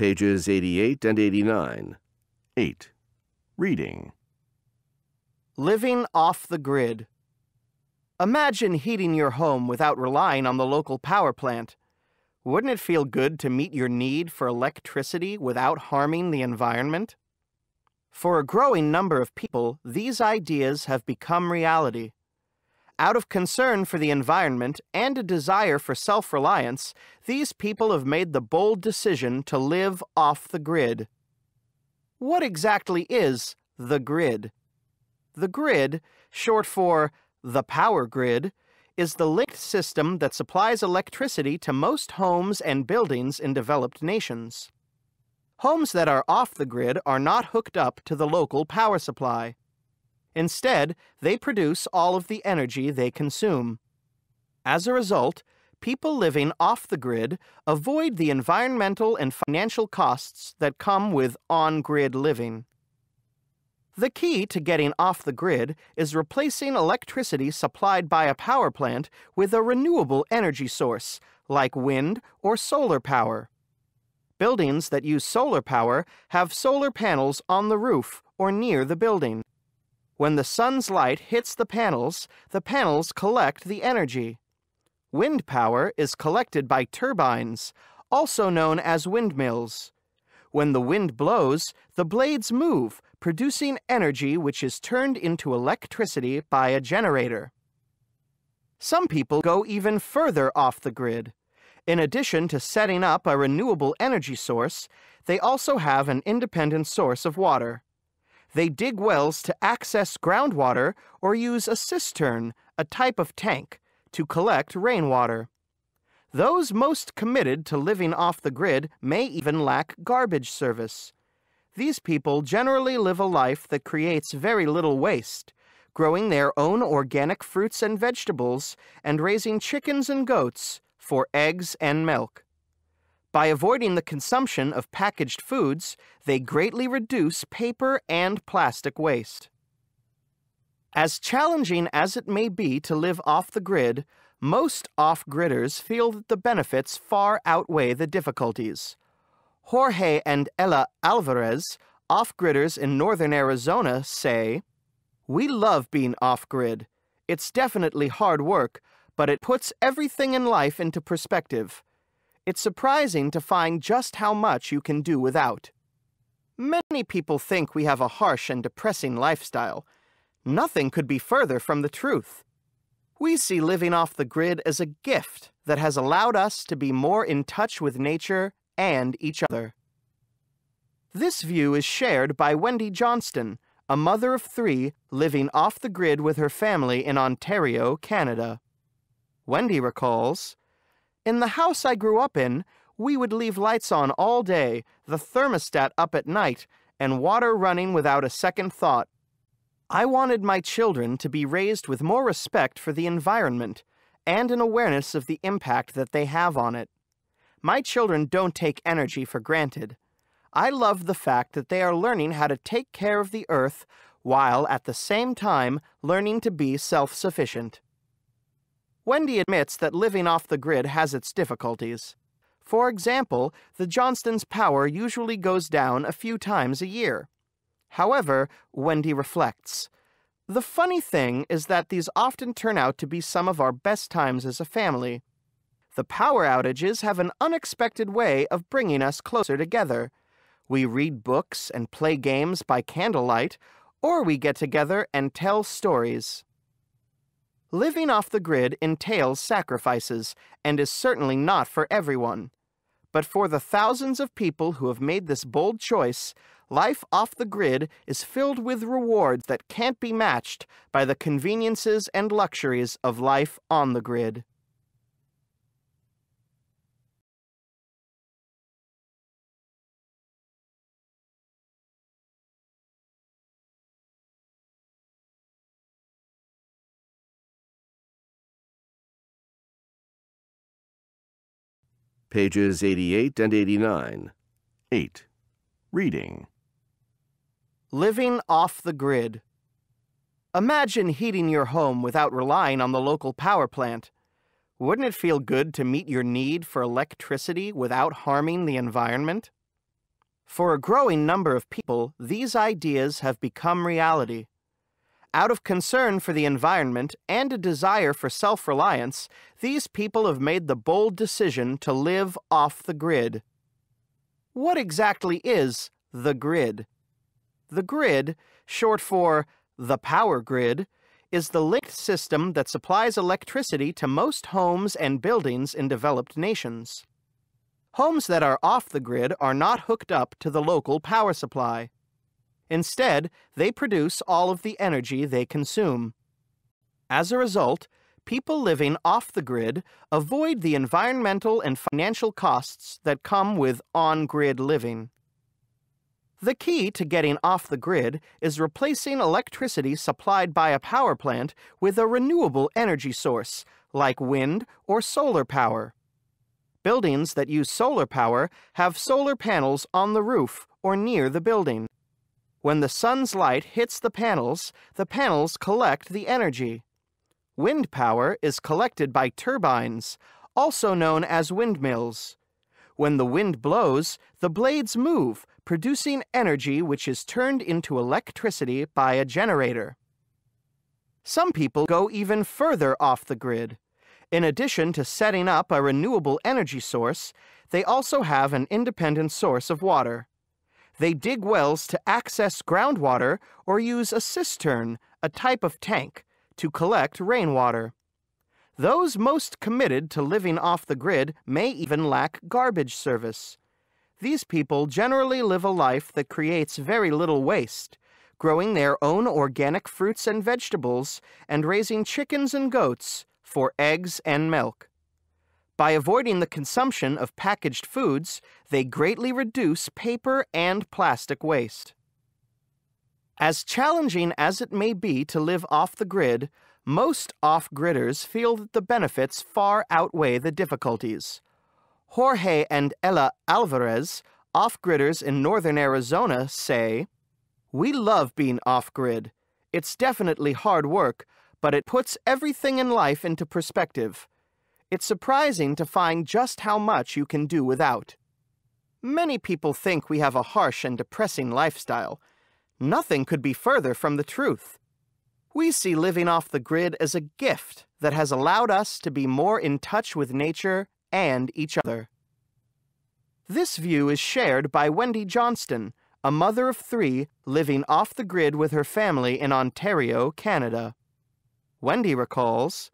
Pages 88 and 89. 8. Reading. Living off the grid. Imagine heating your home without relying on the local power plant. Wouldn't it feel good to meet your need for electricity without harming the environment? For a growing number of people, these ideas have become reality. Out of concern for the environment and a desire for self reliance, these people have made the bold decision to live off the grid. What exactly is the grid? The grid, short for the power grid, is the linked system that supplies electricity to most homes and buildings in developed nations. Homes that are off the grid are not hooked up to the local power supply. Instead, they produce all of the energy they consume. As a result, people living off the grid avoid the environmental and financial costs that come with on grid living. The key to getting off the grid is replacing electricity supplied by a power plant with a renewable energy source, like wind or solar power. Buildings that use solar power have solar panels on the roof or near the building. When the sun's light hits the panels, the panels collect the energy. Wind power is collected by turbines, also known as windmills. When the wind blows, the blades move, producing energy which is turned into electricity by a generator. Some people go even further off the grid. In addition to setting up a renewable energy source, they also have an independent source of water. They dig wells to access groundwater or use a cistern, a type of tank, to collect rainwater. Those most committed to living off the grid may even lack garbage service. These people generally live a life that creates very little waste, growing their own organic fruits and vegetables and raising chickens and goats for eggs and milk. By avoiding the consumption of packaged foods, they greatly reduce paper and plastic waste. As challenging as it may be to live off the grid, most off gridders feel that the benefits far outweigh the difficulties. Jorge and Ella Alvarez, off gridders in northern Arizona, say, We love being off grid. It's definitely hard work, but it puts everything in life into perspective. It's surprising to find just how much you can do without. Many people think we have a harsh and depressing lifestyle. Nothing could be further from the truth. We see living off the grid as a gift that has allowed us to be more in touch with nature and each other. This view is shared by Wendy Johnston, a mother of three living off the grid with her family in Ontario, Canada. Wendy recalls In the house I grew up in, we would leave lights on all day, the thermostat up at night, and water running without a second thought. I wanted my children to be raised with more respect for the environment and an awareness of the impact that they have on it. My children don't take energy for granted. I love the fact that they are learning how to take care of the earth while at the same time learning to be self sufficient. Wendy admits that living off the grid has its difficulties. For example, the Johnston's power usually goes down a few times a year. However, Wendy reflects, the funny thing is that these often turn out to be some of our best times as a family. The power outages have an unexpected way of bringing us closer together. We read books and play games by candlelight, or we get together and tell stories. Living off the grid entails sacrifices and is certainly not for everyone. But for the thousands of people who have made this bold choice, life off the grid is filled with rewards that can't be matched by the conveniences and luxuries of life on the grid. Pages 88 and 89. 8. Reading. Living off the grid. Imagine heating your home without relying on the local power plant. Wouldn't it feel good to meet your need for electricity without harming the environment? For a growing number of people, these ideas have become reality. Out of concern for the environment and a desire for self reliance, these people have made the bold decision to live off the grid. What exactly is the grid? The grid, short for the power grid, is the linked system that supplies electricity to most homes and buildings in developed nations. Homes that are off the grid are not hooked up to the local power supply. Instead, they produce all of the energy they consume. As a result, people living off the grid avoid the environmental and financial costs that come with on grid living. The key to getting off the grid is replacing electricity supplied by a power plant with a renewable energy source, like wind or solar power. Buildings that use solar power have solar panels on the roof or near the building. When the sun's light hits the panels, the panels collect the energy. Wind power is collected by turbines, also known as windmills. When the wind blows, the blades move, producing energy which is turned into electricity by a generator. Some people go even further off the grid. In addition to setting up a renewable energy source, they also have an independent source of water. They dig wells to access groundwater or use a cistern, a type of tank, to collect rainwater. Those most committed to living off the grid may even lack garbage service. These people generally live a life that creates very little waste, growing their own organic fruits and vegetables and raising chickens and goats for eggs and milk. By avoiding the consumption of packaged foods, they greatly reduce paper and plastic waste. As challenging as it may be to live off the grid, most off-gridders feel that the benefits far outweigh the difficulties. Jorge and Ella Alvarez, off-gridders in northern Arizona, say, We love being off-grid. It's definitely hard work, but it puts everything in life into perspective. It's surprising to find just how much you can do without. Many people think we have a harsh and depressing lifestyle, Nothing could be further from the truth. We see living off the grid as a gift that has allowed us to be more in touch with nature and each other. This view is shared by Wendy Johnston, a mother of three living off the grid with her family in Ontario, Canada. Wendy recalls,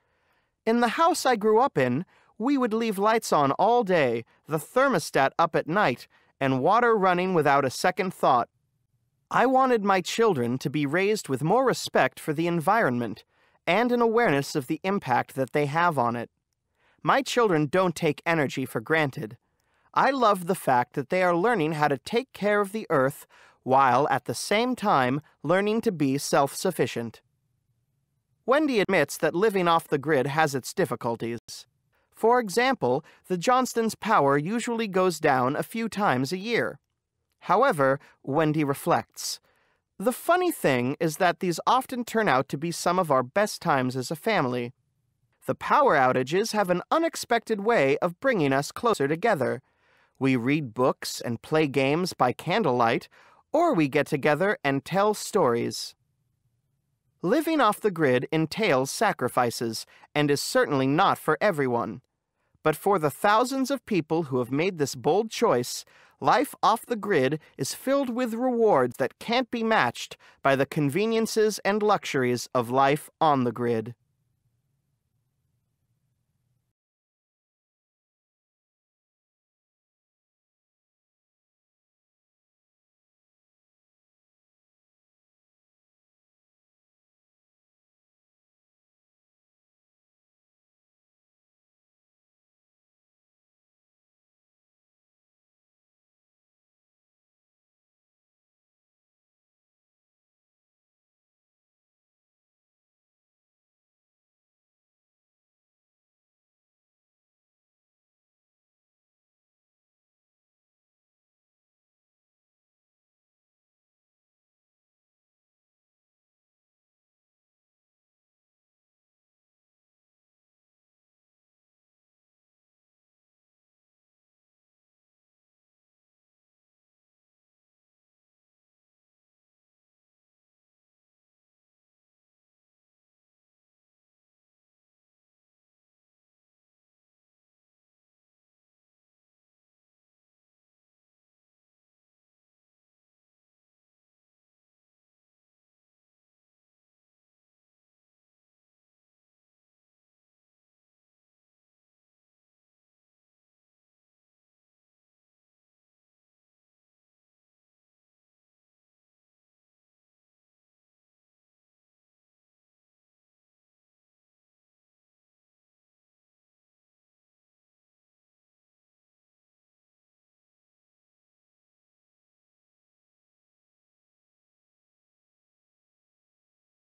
In the house I grew up in, we would leave lights on all day, the thermostat up at night, and water running without a second thought. I wanted my children to be raised with more respect for the environment and an awareness of the impact that they have on it. My children don't take energy for granted. I love the fact that they are learning how to take care of the earth while at the same time learning to be self-sufficient. Wendy admits that living off the grid has its difficulties. For example, the Johnston's power usually goes down a few times a year. However, Wendy reflects, the funny thing is that these often turn out to be some of our best times as a family. The power outages have an unexpected way of bringing us closer together. We read books and play games by candlelight, or we get together and tell stories. Living off the grid entails sacrifices and is certainly not for everyone. But for the thousands of people who have made this bold choice, life off the grid is filled with rewards that can't be matched by the conveniences and luxuries of life on the grid.